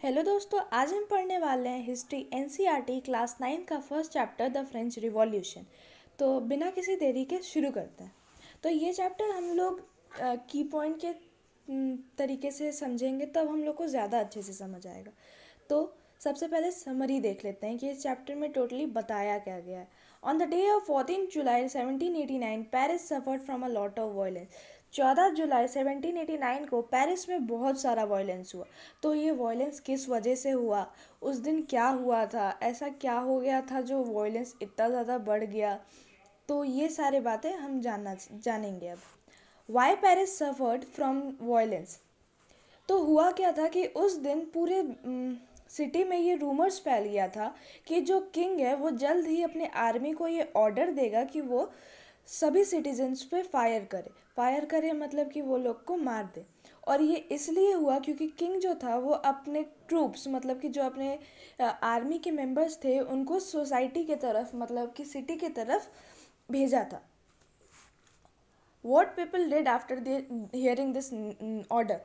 Hello दोस्तों, आज हम पढ़ने वाले हैं हिस्ट्री एनसीईआरटी क्लास नाइन का first chapter, the French revolution. तो बिना किसी देरी के शुरू करते हैं। तो ये चैप्टर हम लोग की पॉइंट के तरीके से समझेंगे, तब हम लोग को ज़्यादा अच्छे से समझ आएगा। तो सबसे पहले समरी देख लेते हैं कि इस चैप्टर में टोटली बताया क्या गया है। On the day of fourteen July seventeen eighty nine Paris suffered from a lot of violence चौदह जुलाई 1789 को पेरिस में बहुत सारा वायलेंस हुआ। तो ये वायलेंस किस वजह से हुआ? उस दिन क्या हुआ था? ऐसा क्या हो गया था जो वायलेंस इतना ज़्यादा बढ़ गया? तो ये सारे बातें हम जानना जानेंगे अब। Why Paris suffered from violence तो हुआ क्या था कि उस दिन पूरे सिटी में ये रूमर्स फैल गया था कि जो किंग है वो जल्द ही अपने आर्मी को ये ऑर्डर देगा कि वो सभी सिटीजन्स पे फायर करे। फायर करे मतलब कि वो लोग को मार दे। और ये इसलिए हुआ क्योंकि किंग जो था, वो अपने ट्रूप्स मतलब कि जो अपने आर्मी के मेंबर्स थे, उनको सोसाइटी के तरफ़ मतलब कि सिटी के तरफ़ भेजा था। What people did after hearing this order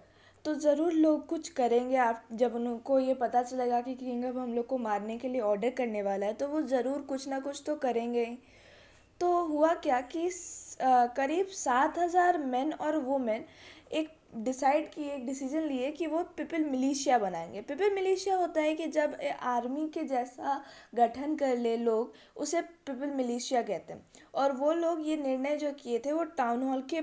तो ज़रूर लोग कुछ करेंगे आप, जब उनको ये पता चलेगा कि किंग अब हम लोग को मारने के लिए ऑर्डर करने वाला है तो वो ज़रूर कुछ ना कुछ तो करेंगे तो हुआ क्या कि करीब सात हज़ार मैन और वुमेन एक डिसाइड किए, एक डिसीज़न लिए कि वो पीपल मिलिशिया बनाएँगे। पीपल मिलिशिया होता है कि जब आर्मी के जैसा गठन कर ले लोग, उसे पीपल मिलिशिया कहते हैं। और वो लोग ये निर्णय जो किए थे, वो टाउन हॉल के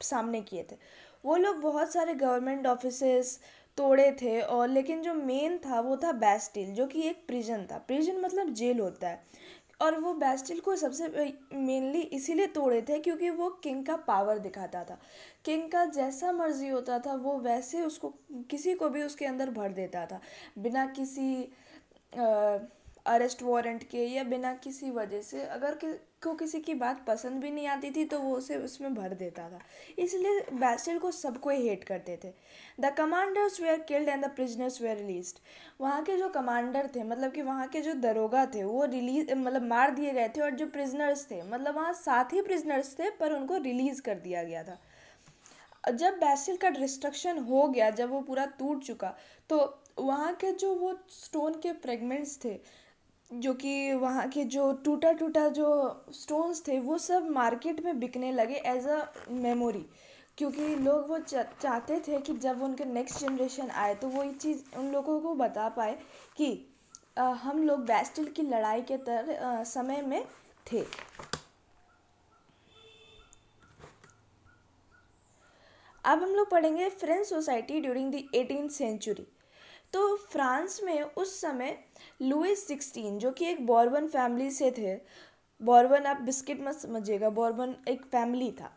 सामने किए थे। वो लोग बहुत सारे गवर्नमेंट ऑफ़िस तोड़े थे और लेकिन जो मेन था, वो था बैस्टिल जो कि एक प्रिजन था। प्रिजन मतलब जेल होता है। और वो बेस्टिल को सबसे मेनली इसीलिए तोड़े थे क्योंकि वो किंग का पावर दिखाता था। किंग का जैसा मर्ज़ी होता था, वो वैसे उसको, किसी को भी उसके अंदर भर देता था। बिना किसी अरेस्ट वारंट के या बिना किसी वजह से अगर कि, को किसी की बात पसंद भी नहीं आती थी तो वो उसे उसमें भर देता था। इसलिए बैस्टिल को सबको हेट करते थे। The commanders were killed and the prisoners were release वहाँ के जो कमांडर थे मतलब कि वहाँ के जो दरोगा थे वो रिलीज़ मतलब मार दिए गए थे और जो प्रिजनर्स थे मतलब वहाँ सात ही प्रिजनर्स थे पर उनको रिलीज़ कर दिया गया था। जब बैसिल का डिस्ट्रक्शन हो गया जब वो पूरा टूट चुका तो वहाँ के जो वो स्टोन के फ्रेगमेंट्स थे जो कि वहाँ के जो टूटा टूटा जो स्टोन्स थे वो सब मार्केट में बिकने लगे एज अ मेमोरी क्योंकि लोग वो चाहते थे कि जब उनके नेक्स्ट जनरेशन आए तो वो ये चीज़ उन लोगों को बता पाए कि आ, हम लोग बैस्टिल की लड़ाई के तर समय में थे। अब हम लोग पढ़ेंगे French society during the eighteen century तो फ्रांस में उस समय लुइस सिक्सटीन, जो कि एक बॉर्बन फैमिली से थे, बॉर्बन आप बिस्किट मत समझिएगा, बॉर्बन एक फैमिली था।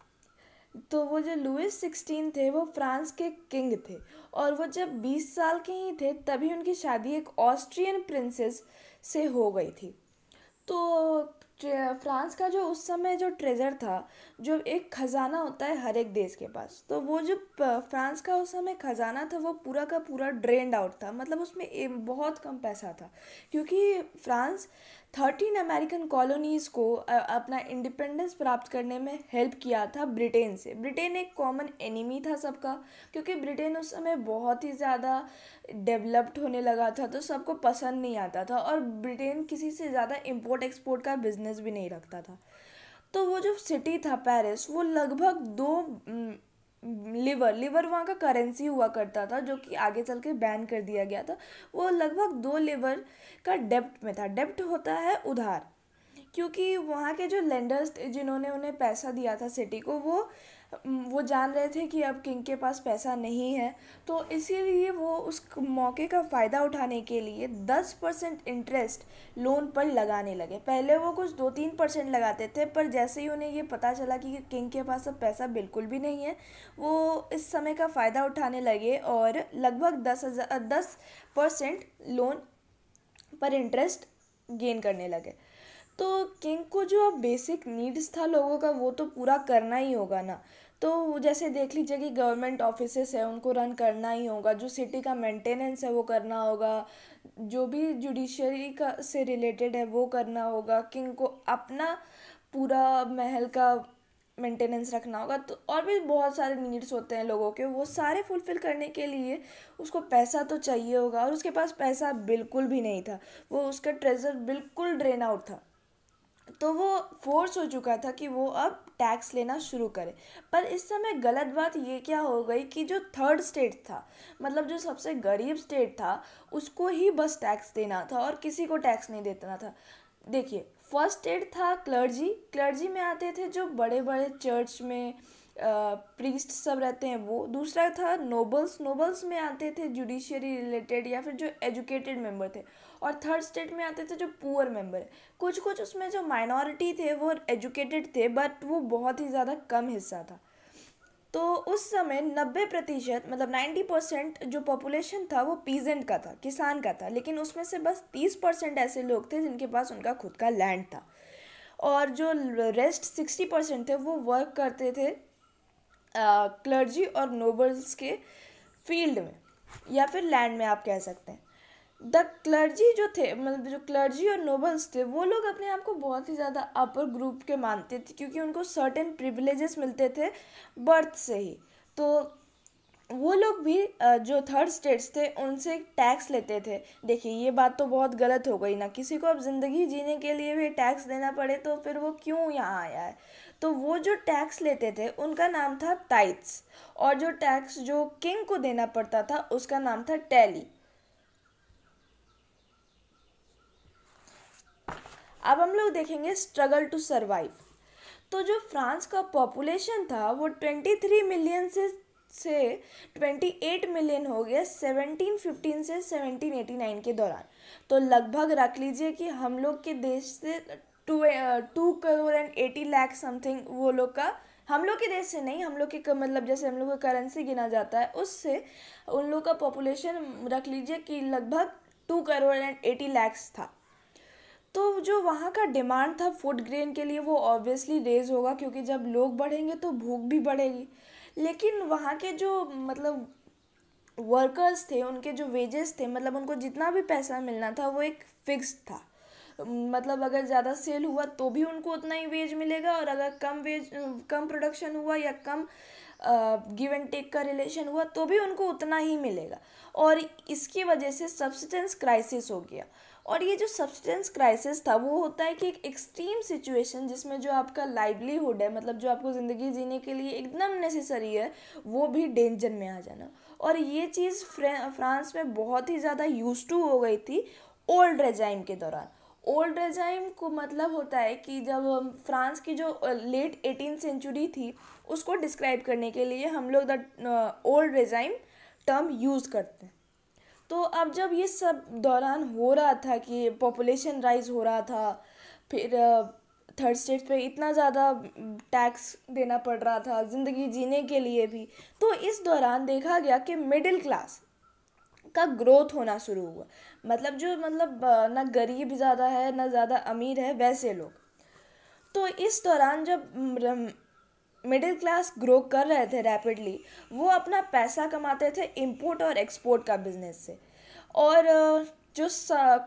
तो वो जो लुइस सिक्सटीन थे, वो फ्रांस के किंग थे और वो जब बीस साल के ही थे, तभी उनकी शादी एक ऑस्ट्रियन प्रिंसेस से हो गई थी। तो फ्रांस का जो उस समय जो ट्रेजर था, जो एक ख़जाना होता है हर एक देश के पास तो वो जो फ्रांस का उस समय ख़जाना था, वो पूरा का पूरा ड्रेंड आउट था मतलब उसमें बहुत कम पैसा था, क्योंकि फ्रांस थर्टीन अमेरिकन कॉलोनीज़ को अपना इंडिपेंडेंस प्राप्त करने में हेल्प किया था ब्रिटेन से। ब्रिटेन एक कॉमन एनिमी था सबका, क्योंकि ब्रिटेन उस समय बहुत ही ज़्यादा डेवलप्ड होने लगा था तो सबको पसंद नहीं आता था और ब्रिटेन किसी से ज़्यादा इम्पोर्ट एक्सपोर्ट का बिज़नेस भी नहीं रखता था। तो वो जो सिटी था पेरिस वो लगभग दो लिवर लिवर वहाँ का करेंसी हुआ करता था, जो कि आगे चल के बैन कर दिया गया था। वो लगभग दो लिवर का डेप्ट में था। डेप्ट होता है उधार, क्योंकि वहाँ के जो लेंडर्स जिन्होंने उन्हें पैसा दिया था सिटी को, वो वो जान रहे थे कि अब किंग के पास पैसा नहीं है तो इसीलिए वो उस मौके का फ़ायदा उठाने के लिए दस परसेंट इंटरेस्ट लोन पर लगाने लगे। पहले वो कुछ दो तीन परसेंट लगाते थे, पर जैसे ही उन्हें ये पता चला कि किंग के पास अब पैसा बिल्कुल भी नहीं है, वो इस समय का फ़ायदा उठाने लगे और लगभग दस हज़ार दस परसेंट लोन पर इंटरेस्ट गेन करने लगे। तो किंग को जो अब बेसिक नीड्स था लोगों का, वो तो पूरा करना ही होगा ना। तो जैसे देख लीजिए कि गवर्नमेंट ऑफिसेस है, उनको रन करना ही होगा, जो सिटी का मेंटेनेंस है वो करना होगा, जो भी जुडिशरी का से रिलेटेड है वो करना होगा, किंग को अपना पूरा महल का मेंटेनेंस रखना होगा। तो और भी बहुत सारे नीड्स होते हैं लोगों के, वो सारे फुलफ़िल करने के लिए उसको पैसा तो चाहिए होगा, और उसके पास पैसा बिल्कुल भी नहीं था। वो उसका ट्रेजर बिल्कुल ड्रेन आउट था। तो वो फोर्स हो चुका था कि वो अब टैक्स लेना शुरू करे। पर इस समय गलत बात ये क्या हो गई कि जो थर्ड स्टेट था मतलब जो सबसे गरीब स्टेट था, उसको ही बस टैक्स देना था और किसी को टैक्स नहीं देना था। देखिए फ़र्स्ट स्टेट था क्लर्जी क्लर्जी में आते थे जो बड़े बड़े चर्च में प्रीस्ट सब रहते हैं, वो दूसरा था नोबल्स नोबल्स में आते थे जुडिशियरी रिलेटेड या फिर जो एजुकेटेड मेंबर थे और थर्ड स्टेट में आते थे जो पुअर मेंबर कुछ कुछ उसमें जो माइनॉरिटी थे, वो एजुकेटेड थे बट वो बहुत ही ज़्यादा कम हिस्सा था। तो उस समय नब्बे प्रतिशत मतलब नाइन्टी परसेंट जो पॉपुलेशन था, वो पीजेंट का था, किसान का था, लेकिन उसमें से बस तीस परसेंट ऐसे लोग थे जिनके पास उनका खुद का लैंड था। और जो रेस्ट सिक्सटी परसेंट थे, वो वर्क करते थे क्लर्जी और नोबल्स के फ़ील्ड में, या फिर लैंड में आप कह सकते हैं। द क्लर्जी जो थे मतलब जो क्लर्जी और नोबल्स थे, वो लोग अपने आप को बहुत ही ज़्यादा अपर ग्रुप के मानते थे, क्योंकि उनको सर्टेन प्रिविलेजेस मिलते थे बर्थ से ही। तो वो लोग भी जो थर्ड स्टेट्स थे, उनसे टैक्स लेते थे। देखिए, ये बात तो बहुत गलत हो गई ना। किसी को अब ज़िंदगी जीने के लिए भी टैक्स देना पड़े तो फिर वो क्यों यहाँ आया है? तो वो जो टैक्स लेते थे, उनका नाम था टाइट्स। और जो टैक्स जो किंग को देना पड़ता था, उसका नाम था टैली। अब हम लोग देखेंगे स्ट्रगल टू सरवाइव। तो जो फ्रांस का पॉपुलेशन था, वो ट्वेंटी थ्री मिलियन से से ट्वेंटी एट मिलियन हो गया सेवनटीन फिफ्टीन से सेवनटीन एटी नाइन के दौरान। तो लगभग रख लीजिए कि हम लोग के देश से two two crore and eighty lakh something वो लोग का, हम लोग के देश से नहीं, हम लोग के मतलब जैसे हम लोग का करेंसी गिना जाता है, उससे उन लोग का पॉपुलेशन रख लीजिए कि लगभग two crore and eighty lakhs था। तो जो वहाँ का डिमांड था फ़ूड ग्रेन के लिए वो ऑब्वियसली रेज होगा, क्योंकि जब लोग बढ़ेंगे तो भूख भी बढ़ेगी। लेकिन वहाँ के जो मतलब वर्कर्स थे, उनके जो वेजेस थे मतलब उनको जितना भी पैसा मिलना था, वो एक फिक्स था। मतलब अगर ज़्यादा सेल हुआ तो भी उनको उतना ही वेज मिलेगा और अगर कम वेज, कम प्रोडक्शन हुआ या कम गिव एंड टेक का रिलेशन हुआ तो भी उनको उतना ही मिलेगा। और इसकी वजह से सब्सिटेंस क्राइसिस हो गया। और ये जो सब्सटेंस क्राइसिस था, वो होता है कि एक एक्सट्रीम सिचुएशन जिसमें जो आपका लाइवलीहुड है मतलब जो आपको ज़िंदगी जीने के लिए एकदम नेसेसरी है, वो भी डेंजर में आ जाना। और ये चीज़ फ्रांस में बहुत ही ज़्यादा यूज़ टू हो गई थी ओल्ड रेजाइम के दौरान। ओल्ड रेजाइम को मतलब होता है कि जब फ्रांस की जो लेट एटीन सेंचुरी थी, उसको डिस्क्राइब करने के लिए हम लोग the old regime term use करते हैं। तो अब जब ये सब दौरान हो रहा था कि पॉपुलेशन राइज हो रहा था, फिर थर्ड स्टेट पे इतना ज़्यादा टैक्स देना पड़ रहा था, ज़िंदगी जीने के लिए भी तो इस दौरान देखा गया कि मिडिल क्लास का ग्रोथ होना शुरू हुआ। मतलब जो मतलब ना गरीब ज़्यादा है, ना ज़्यादा अमीर है, वैसे लोग। तो इस दौरान जब मिडिल क्लास ग्रो कर रहे थे रैपिडली वो अपना पैसा कमाते थे इंपोर्ट और एक्सपोर्ट का बिज़नेस से। और जो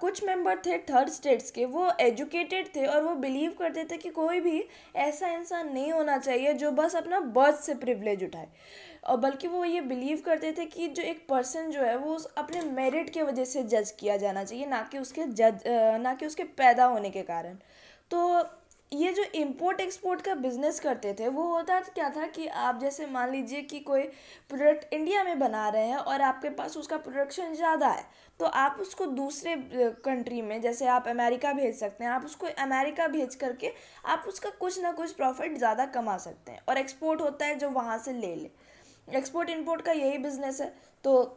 कुछ मेंबर थे थर्ड स्टेट्स के, वो एजुकेटेड थे और वो बिलीव करते थे कि कोई भी ऐसा इंसान नहीं होना चाहिए जो बस अपना बर्थ से प्रिवलेज उठाए। और बल्कि वो ये बिलीव करते थे कि जो एक पर्सन जो है, वो अपने मेरिट के वजह से जज किया जाना चाहिए, ना कि उसके जज ना कि उसके पैदा होने के कारण। तो ये जो इम्पोर्ट एक्सपोर्ट का बिज़नेस करते थे, वो होता क्या था कि आप जैसे मान लीजिए कि कोई प्रोडक्ट इंडिया में बना रहे हैं और आपके पास उसका प्रोडक्शन ज़्यादा है तो आप उसको दूसरे कंट्री में जैसे आप अमेरिका भेज सकते हैं, आप उसको अमेरिका भेज करके आप उसका कुछ ना कुछ प्रॉफिट ज़्यादा कमा सकते हैं और एक्सपोर्ट होता है जो वहाँ से ले ले। एक्सपोर्ट इंपोर्ट का यही बिज़नेस है। तो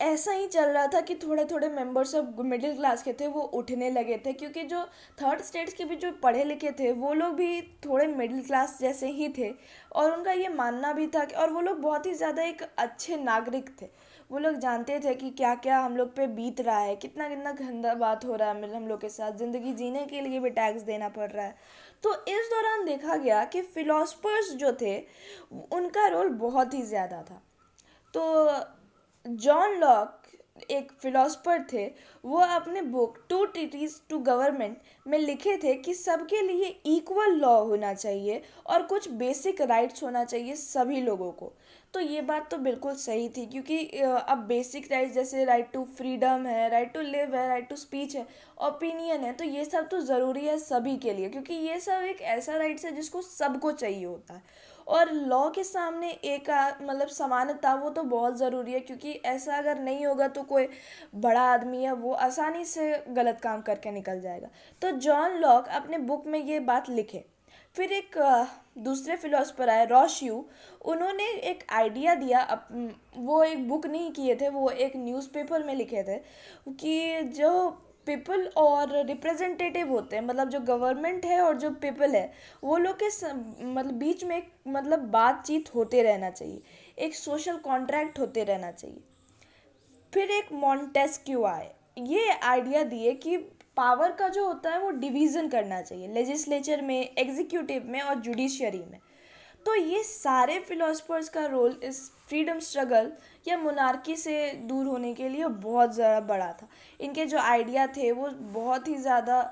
ऐसा ही चल रहा था कि थोड़े थोड़े मेंबर्स ऑफ़ मिडिल क्लास के थे, वो उठने लगे थे, क्योंकि जो थर्ड स्टेट्स के भी जो पढ़े लिखे थे, वो लोग भी थोड़े मिडिल क्लास जैसे ही थे। और उनका ये मानना भी था कि, और वो लोग बहुत ही ज़्यादा एक अच्छे नागरिक थे। वो लोग जानते थे कि क्या क्या हम लोग पे बीत रहा है कितना कितना गंदा बात हो रहा है हम लोग के साथ, ज़िंदगी जीने के लिए भी टैक्स देना पड़ रहा है। तो इस दौरान देखा गया कि फ़िलासफ़र्स जो थे, उनका रोल बहुत ही ज़्यादा था। तो जॉन लॉक एक फिलोसफर थे, वो अपने book two treatise to government में लिखे थे कि सबके लिए इक्वल लॉ होना चाहिए और कुछ बेसिक राइट्स होना चाहिए सभी लोगों को। तो ये बात तो बिल्कुल सही थी, क्योंकि अब बेसिक राइट्स जैसे राइट टू फ्रीडम है राइट टू लिव है राइट टू स्पीच है ओपिनियन है तो ये सब तो ज़रूरी है सभी के लिए, क्योंकि ये सब एक ऐसा राइट्स है जिसको सबको चाहिए होता है। और लॉ के सामने एक मतलब समानता वो तो बहुत ज़रूरी है, क्योंकि ऐसा अगर नहीं होगा तो कोई बड़ा आदमी है, वो आसानी से गलत काम करके निकल जाएगा। तो जॉन लॉक अपने बुक में ये बात लिखे। फिर एक दूसरे फिलोसफर आए रॉशयू उन्होंने एक आइडिया दिया अप, वो एक बुक नहीं किए थे वो एक न्यूज़पेपर में लिखे थे कि जो पीपल और रिप्रेजेंटेटिव होते हैं मतलब जो गवर्नमेंट है और जो पीपल है वो लोग के स, मतलब बीच में मतलब बातचीत होते रहना चाहिए एक सोशल कॉन्ट्रैक्ट होते रहना चाहिए। फिर एक मॉन्टेस्क्यू आए ये आइडिया दिए कि पावर का जो होता है वो डिवीज़न करना चाहिए लेजिस्लेचर में एग्जीक्यूटिव में और जुडिशियरी में। तो ये सारे फिलोसफर्स का रोल इस फ्रीडम स्ट्रगल या मोनार्की से दूर होने के लिए बहुत ज़्यादा बड़ा था। इनके जो आइडिया थे वो बहुत ही ज़्यादा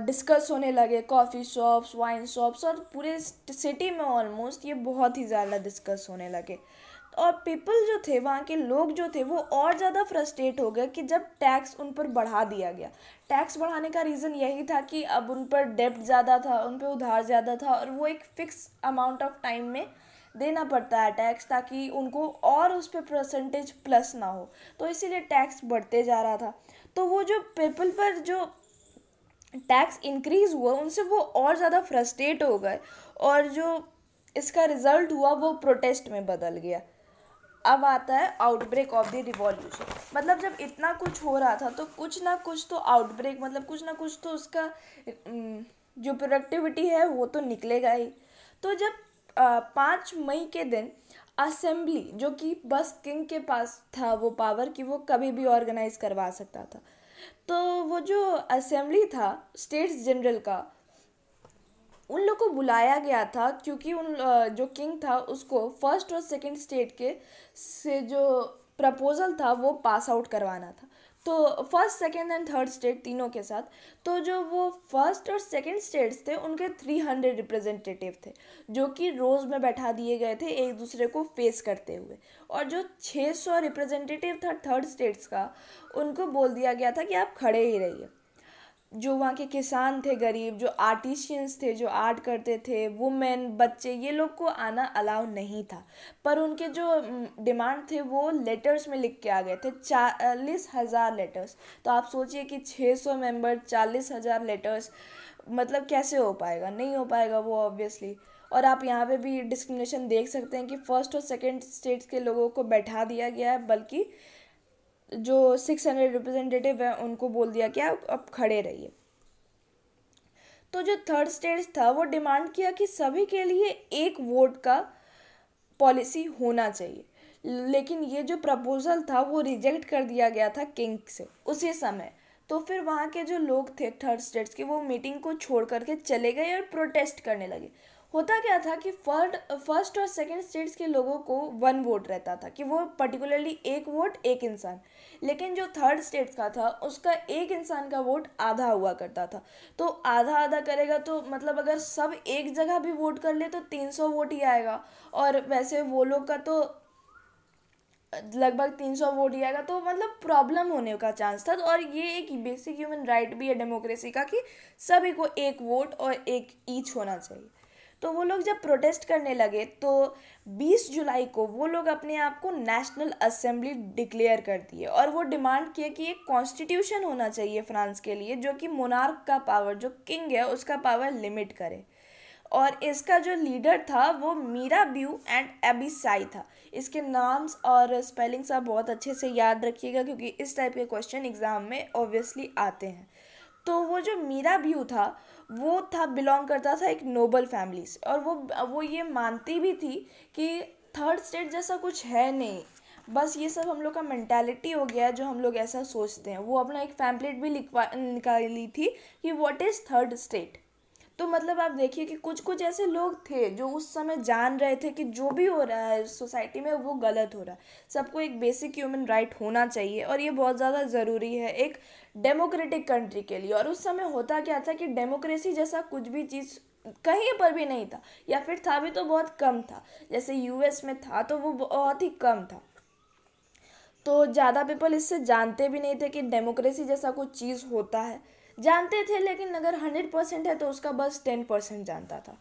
डिस्कस होने लगे। कॉफ़ी शॉप्स वाइन शॉप्स और पूरे सिटी में ऑलमोस्ट ये बहुत ही ज़्यादा डिस्कस होने लगे। और पीपल जो थे, वहाँ के लोग जो थे, वो और ज़्यादा फ्रस्ट्रेट हो गए कि जब टैक्स उन पर बढ़ा दिया गया। टैक्स बढ़ाने का रीज़न यही था कि अब उन पर डेप्ट ज़्यादा था, उन पर उधार ज़्यादा था और वो एक फ़िक्स अमाउंट ऑफ़ टाइम में देना पड़ता है टैक्स ताकि उनको और उस पर परसेंटेज प्लस ना हो। तो इसीलिए टैक्स बढ़ते जा रहा था। तो वो जो पीपल पर जो टैक्स इंक्रीज़ हुआ, उनसे वो और ज़्यादा फ्रस्ट्रेट हो गए और जो इसका रिज़ल्ट हुआ, वो प्रोटेस्ट में बदल गया। अब आता है आउटब्रेक ऑफ़ द रिवॉल्यूशन मतलब जब इतना कुछ हो रहा था तो कुछ ना कुछ तो आउटब्रेक मतलब कुछ ना कुछ तो उसका जो प्रोडक्टिविटी है, वो तो निकलेगा ही। तो जब पाँच मई के दिन असेंबली जो कि बस किंग के पास था वो पावर कि, वो कभी भी ऑर्गेनाइज करवा सकता था। तो वो जो असेंबली था स्टेट्स जनरल का उन लोग को बुलाया गया था क्योंकि उन जो किंग था, उसको फ़र्स्ट और सेकंड स्टेट के से जो प्रपोज़ल था, वो पास आउट करवाना था। तो first second and third state तीनों के साथ तो जो वो फ़र्स्ट और सेकेंड स्टेट्स थे, उनके थ्री हंड्रेड रिप्रेजेंटेटिव थे, जो कि रोज़ में बैठा दिए गए थे एक दूसरे को फेस करते हुए। और जो छः सौ रिप्रेजेंटेटिव था थर्ड स्टेट्स का, उनको बोल दिया गया था कि आप खड़े ही रहिए। जो वहाँ के किसान थे गरीब, जो आर्टिशियंस थे, जो आर्ट करते थे वुमेन बच्चे, ये लोग को आना अलाउ नहीं था। पर उनके जो डिमांड थे वो लेटर्स में लिख के आ गए थे, चालीस हज़ार लेटर्स तो आप सोचिए कि छः सौ मेंबर चालीस हज़ार लेटर्स मतलब कैसे हो पाएगा? नहीं हो पाएगा वो ऑब्वियसली और आप यहाँ पे भी डिस्क्रिमिनेशन देख सकते हैं कि फ़र्स्ट और सेकंड स्टेट्स के लोगों को बैठा दिया गया है, बल्कि जो सिक्स हंड्रेड रिप्रेजेंटेटिव हैं, उनको बोल दिया कि आप अब खड़े रहिए। तो जो थर्ड स्टेट था, वो डिमांड किया कि सभी के लिए एक वोट का पॉलिसी होना चाहिए। लेकिन ये जो प्रपोज़ल था, वो रिजेक्ट कर दिया गया था किंग से, उसी समय। तो फिर वहाँ के जो लोग थे थर्ड स्टेट्स के, वो मीटिंग को छोड़ करके चले गए और प्रोटेस्ट करने लगे। होता क्या था कि फर्ड फ़र्स्ट और सेकंड स्टेट्स के लोगों को वन वोट रहता था, कि वो पर्टिकुलरली एक वोट एक इंसान। लेकिन जो थर्ड स्टेट्स का था, उसका एक इंसान का वोट आधा हुआ करता था। तो आधा आधा करेगा तो मतलब अगर सब एक जगह भी वोट कर ले तो तीन सौ वोट ही आएगा। और वैसे वो लोग का तो लगभग तीन सौ वोट ही आएगा तो मतलब प्रॉब्लम होने का चांस था। तो और ये एक बेसिक ह्यूमन राइट भी है डेमोक्रेसी का कि सभी को एक वोट और एक ईच होना चाहिए। तो वो लोग जब प्रोटेस्ट करने लगे तो 20 जुलाई को वो लोग अपने आप को नेशनल असेंबली डिक्लेयर कर दिए और वो डिमांड किए कि एक कॉन्स्टिट्यूशन होना चाहिए फ्रांस के लिए, जो कि मोनार्क का पावर जो किंग है, उसका पावर लिमिट करे। और इसका जो लीडर था, वो मीरा ब्यू एंड एबिसाई था। इसके नाम्स और स्पेलिंग्स आप बहुत अच्छे से याद रखिएगा, क्योंकि इस टाइप के क्वेश्चन एग्ज़ाम में ऑब्वियसली आते हैं। तो वो जो मीरा व्यू था, वो था बिलोंग करता था एक नोबल फैमिली से। और वो वो ये मानती भी थी कि थर्ड स्टेट जैसा कुछ है नहीं। बस ये सब हम लोग का मैंटेलिटी हो गया है, जो हम लोग ऐसा सोचते हैं। वो अपना एक फैम्पलेट भी लिखवा, निकाली थी कि व्हाट इज़ थर्ड स्टेट तो मतलब आप देखिए कि कुछ कुछ ऐसे लोग थे जो उस समय जान रहे थे कि जो भी हो रहा है सोसाइटी में, वो गलत हो रहा है। सबको एक बेसिक ह्यूमन राइट होना चाहिए और ये बहुत ज़्यादा ज़रूरी है। एक डेमोक्रेटिक कंट्री के लिए। और उस समय होता क्या था कि डेमोक्रेसी जैसा कुछ भी चीज़ कहीं पर भी नहीं था, या फिर था भी तो बहुत कम था। जैसे यूएस में था तो वो बहुत ही कम था। तो ज़्यादा पीपल इससे जानते भी नहीं थे कि डेमोक्रेसी जैसा कुछ चीज़ होता है। जानते थे लेकिन अगर हंड्रेड परसेंट है तो उसका बस टेन परसेंट जानता था।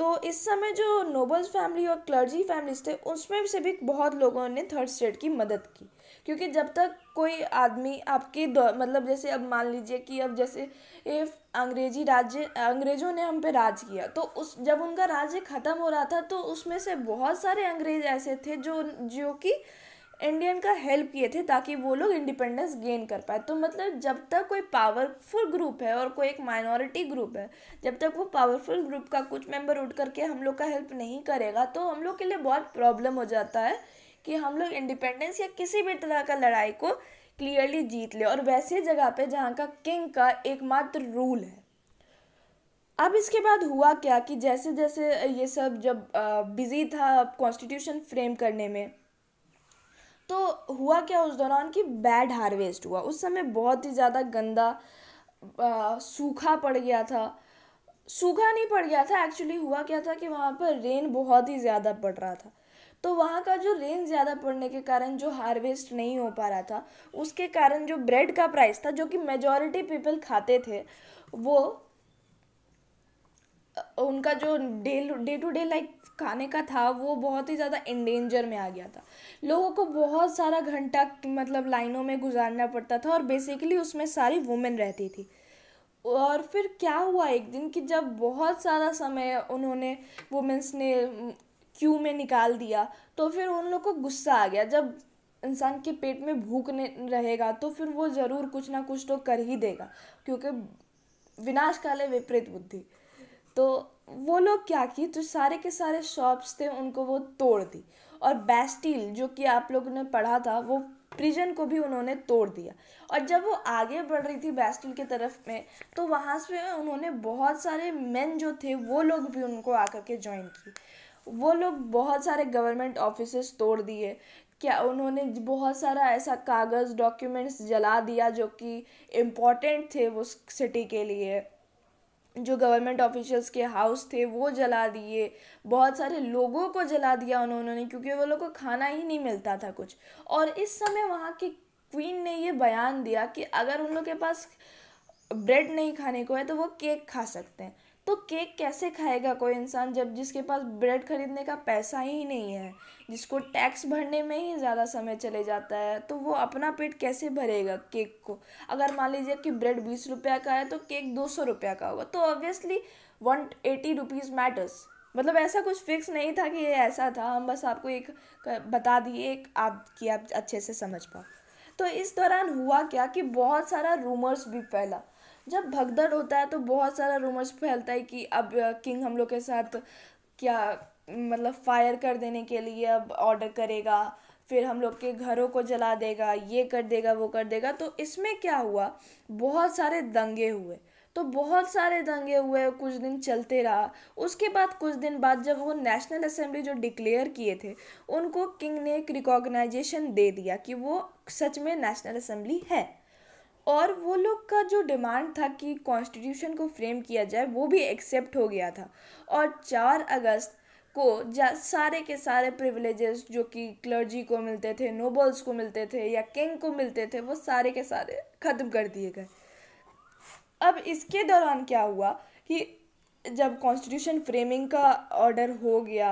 तो इस समय जो नोबल्स फैमिली और क्लर्जी फैमिलीज़ थे, उसमें से भी बहुत लोगों ने थर्ड स्टेट की मदद की। क्योंकि जब तक कोई आदमी आपके मतलब जैसे अब मान लीजिए कि अब जैसे इफ़ अंग्रेज़ी राज्य, अंग्रेज़ों ने हम पे राज किया तो उस, जब उनका राज्य ख़त्म हो रहा था तो उसमें से बहुत सारे अंग्रेज़ ऐसे थे जो जो कि इंडियन का हेल्प किए थे ताकि वो लोग इंडिपेंडेंस गेन कर पाए। तो मतलब जब तक कोई पावरफुल ग्रुप है और कोई एक माइनॉरिटी ग्रुप है, जब तक वो पावरफुल ग्रुप का कुछ मेंबर उठ करके हम लोग का हेल्प नहीं करेगा तो हम लोग के लिए बहुत प्रॉब्लम हो जाता है कि हम लोग इंडिपेंडेंस या किसी भी तरह का लड़ाई को क्लियरली जीत ले। और वैसे जगह पे जहाँ का किंग का एकमात्र रूल है। अब इसके बाद हुआ क्या कि जैसे जैसे ये सब जब बिज़ी था कॉन्स्टिट्यूशन फ्रेम करने में तो हुआ क्या उस दौरान कि बैड हार्वेस्ट हुआ। उस समय बहुत ही ज़्यादा गंदा सूखा पड़ गया था। सूखा नहीं पड़ गया था एक्चुअली हुआ क्या था कि वहाँ पर रेन बहुत ही ज़्यादा पड़ रहा था। तो वहाँ का जो रेन ज़्यादा पड़ने के कारण जो हार्वेस्ट नहीं हो पा रहा था, उसके कारण जो ब्रेड का प्राइस था, जो कि मेजॉरिटी पीपल खाते थे, वो उनका जो day day to day like खाने का था, वो बहुत ही ज़्यादा इंडेंजर में आ गया था। लोगों को बहुत सारा घंटा मतलब लाइनों में गुजारना पड़ता था और बेसिकली उसमें सारी वुमेन रहती थी। और फिर क्या हुआ एक दिन कि जब बहुत सारा समय उन्होंने वुमेंस ने क्यू में निकाल दिया तो फिर उन लोग को गुस्सा आ गया। जब इंसान के पेट में भूख रहेगा तो फिर वो ज़रूर कुछ ना कुछ तो कर ही देगा, क्योंकि विनाश काले विपरीत बुद्धि। तो वो लोग क्या किए तो सारे के सारे शॉप्स थे, उनको वो तोड़ दी। और बैस्टिल जो कि आप लोगों ने पढ़ा था, वो प्रिजन को भी उन्होंने तोड़ दिया। और जब वो आगे बढ़ रही थी बैस्टिल की तरफ़ में तो वहाँ से उन्होंने बहुत सारे मेन जो थे, वो लोग भी उनको आकर के ज्वाइन किए। वो लोग बहुत सारे गवर्नमेंट ऑफ़िस तोड़ दिए। क्या उन्होंने बहुत सारा ऐसा कागज़ डॉक्यूमेंट्स जला दिया, जो कि इम्पोर्टेंट थे उस सिटी के लिए। जो गवर्नमेंट ऑफिशियल्स के हाउस थे, वो जला दिए। बहुत सारे लोगों को जला दिया उन्होंने, क्योंकि वो लोगों को खाना ही नहीं मिलता था कुछ। और इस समय वहाँ की क्वीन ने ये बयान दिया कि अगर उन लोग के पास ब्रेड नहीं खाने को है तो वो केक खा सकते हैं। तो केक कैसे खाएगा कोई इंसान जब जिसके पास ब्रेड खरीदने का पैसा ही नहीं है, जिसको टैक्स भरने में ही ज़्यादा समय चले जाता है तो वो अपना पेट कैसे भरेगा केक को? अगर मान लीजिए कि ब्रेड बीस रुपया का है तो केक दो सौ रुपया का होगा। तो obviously one eighty rupees matters मतलब ऐसा कुछ फिक्स नहीं था कि ये ऐसा था। हम बस आपको एक बता दिए, एक आप, कि आप अच्छे से समझ पाओ। तो इस दौरान हुआ क्या कि बहुत सारा रूमर्स भी फैला। जब भगदड़ होता है तो बहुत सारा रूमर्स फैलता है कि अब किंग हम लोग के साथ क्या मतलब फायर कर देने के लिए अब ऑर्डर करेगा, फिर हम लोग के घरों को जला देगा, ये कर देगा, वो कर देगा। तो इसमें क्या हुआ? बहुत सारे दंगे हुए। तो बहुत सारे दंगे हुए, कुछ दिन चलते रहा। उसके बाद कुछ दिन बाद जब वो नेशनल असेंबली जो डिक्लेयर किए थे, उनको किंग ने एक रिकॉग्नाइजेशन दे दिया कि वो सच में नेशनल असेंबली है। और वो लोग का जो डिमांड था कि कॉन्स्टिट्यूशन को फ्रेम किया जाए, वो भी एक्सेप्ट हो गया था। और चार अगस्त को जा, सारे के सारे प्रिविलेजेस जो कि क्लर्जी को मिलते थे नोबल्स को मिलते थे या किंग को मिलते थे, वो सारे के सारे ख़त्म कर दिए गए। अब इसके दौरान क्या हुआ कि जब कॉन्स्टिट्यूशन फ्रेमिंग का ऑर्डर हो गया,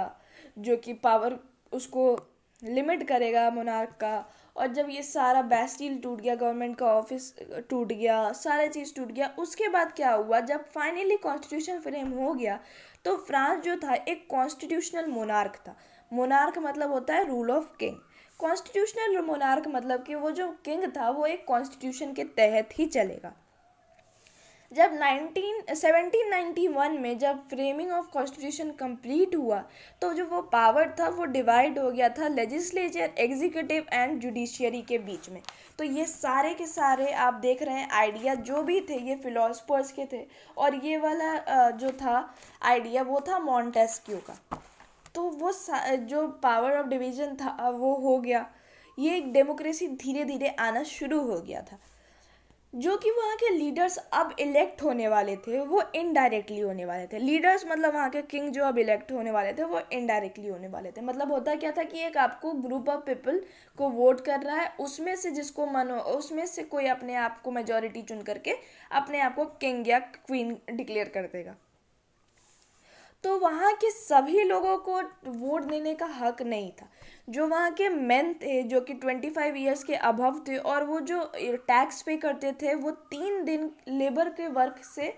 जो कि पावर उसको लिमिट करेगा मोनार्क का और जब ये सारा बैस्टील टूट गया गवर्नमेंट का ऑफ़िस टूट गया, सारा चीज़ टूट गया, उसके बाद क्या हुआ? जब फाइनली कॉन्स्टिट्यूशन फ्रेम हो गया तो फ्रांस जो था, एक कॉन्स्टिट्यूशनल मोनार्क था। मोनार्क मतलब होता है rule of king constitutional monarch मतलब कि वो जो किंग था, वो एक कॉन्स्टिट्यूशन के तहत ही चलेगा। जब 19 1791 में जब फ्रेमिंग ऑफ़ कॉन्स्टिट्यूशन कंप्लीट हुआ तो जो वो पावर था, वो डिवाइड हो गया था लेजिस्लेचर एग्जीक्यूटिव एंड जुडिशियरी के बीच में। तो ये सारे के सारे आप देख रहे हैं आइडिया जो भी थे, ये फिलोसफर्स के थे, और ये वाला जो था आइडिया वो था मॉन्टेस्क्यू का। तो वो जो पावर ऑफ़ डिवीज़न था, वो हो गया। ये एक डेमोक्रेसी धीरे धीरे आना शुरू हो गया था। जो कि वहाँ के लीडर्स अब इलेक्ट होने वाले थे, वो इनडायरेक्टली होने वाले थे। लीडर्स मतलब वहाँ के किंग जो अब इलेक्ट होने वाले थे, वो इनडायरेक्टली होने वाले थे। मतलब होता क्या था कि एक आपको ग्रुप ऑफ़ पीपल को वोट कर रहा है, उसमें से जिसको मन हो उसमें से कोई अपने आप को मेजोरिटी चुन करके अपने आप को किंग या क्वीन डिक्लेयर कर देगा। तो वहाँ के सभी लोगों को वोट देने का हक नहीं था। जो वहाँ के मेन थे, जो कि ट्वेंटी फाइव ईयर्स के अभव थे और वो जो टैक्स पे करते थे, वो तीन दिन लेबर के वर्क से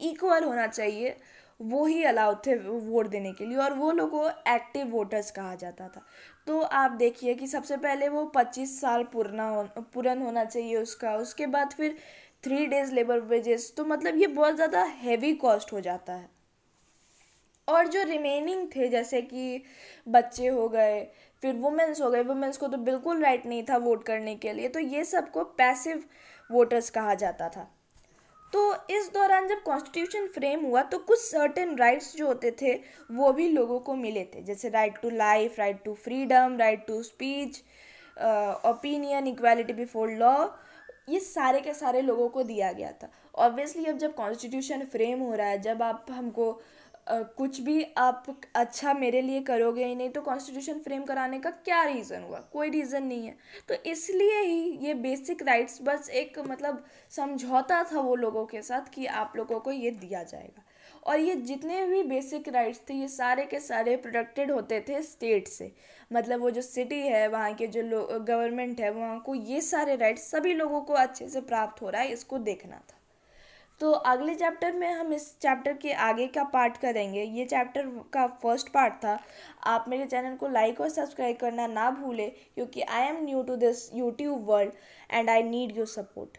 इक्वल होना चाहिए, वो ही अलाउ थे वोट देने के लिए और वो लोगों को एक्टिव वोटर्स कहा जाता था। तो आप देखिए कि सबसे पहले वो पच्चीस साल पुरना हो, पूरन होना चाहिए उसका, उसके बाद फिर थ्री डेज़ लेबर वेजेस तो मतलब ये बहुत ज़्यादा हैवी कॉस्ट हो जाता है। और जो रिमेनिंग थे, जैसे कि बच्चे हो गए फिर वुमेंस हो गए। वुमेंस को तो बिल्कुल राइट नहीं था वोट करने के लिए तो ये सबको पैसिव वोटर्स कहा जाता था। तो इस दौरान जब कॉन्स्टिट्यूशन फ्रेम हुआ तो कुछ सर्टेन राइट्स जो होते थे, वो भी लोगों को मिले थे। जैसे right to life right to freedom right to speech opinion equality before law ये सारे के सारे लोगों को दिया गया था। ऑब्वियसली अब जब कॉन्स्टिट्यूशन फ्रेम हो रहा है, जब आप हमको कुछ भी आप अच्छा मेरे लिए करोगे ही नहीं तो कॉन्स्टिट्यूशन फ्रेम कराने का क्या रीज़न हुआ? कोई रीज़न नहीं है। तो इसलिए ही ये बेसिक राइट्स बस एक मतलब समझौता था वो लोगों के साथ कि आप लोगों को ये दिया जाएगा। और ये जितने भी बेसिक राइट्स थे, ये सारे के सारे प्रोटेक्टेड होते थे स्टेट से। मतलब वो जो सिटी है, वहाँ के जो गवर्नमेंट है, वहाँ को ये सारे राइट्स सभी लोगों को अच्छे से प्राप्त हो रहा है, इसको देखना था। तो अगले चैप्टर में हम इस चैप्टर के आगे का पार्ट करेंगे। ये चैप्टर का फ़र्स्ट पार्ट था। आप मेरे चैनल को लाइक और सब्सक्राइब करना ना भूलें, क्योंकि I am new to this YouTube world and I need your support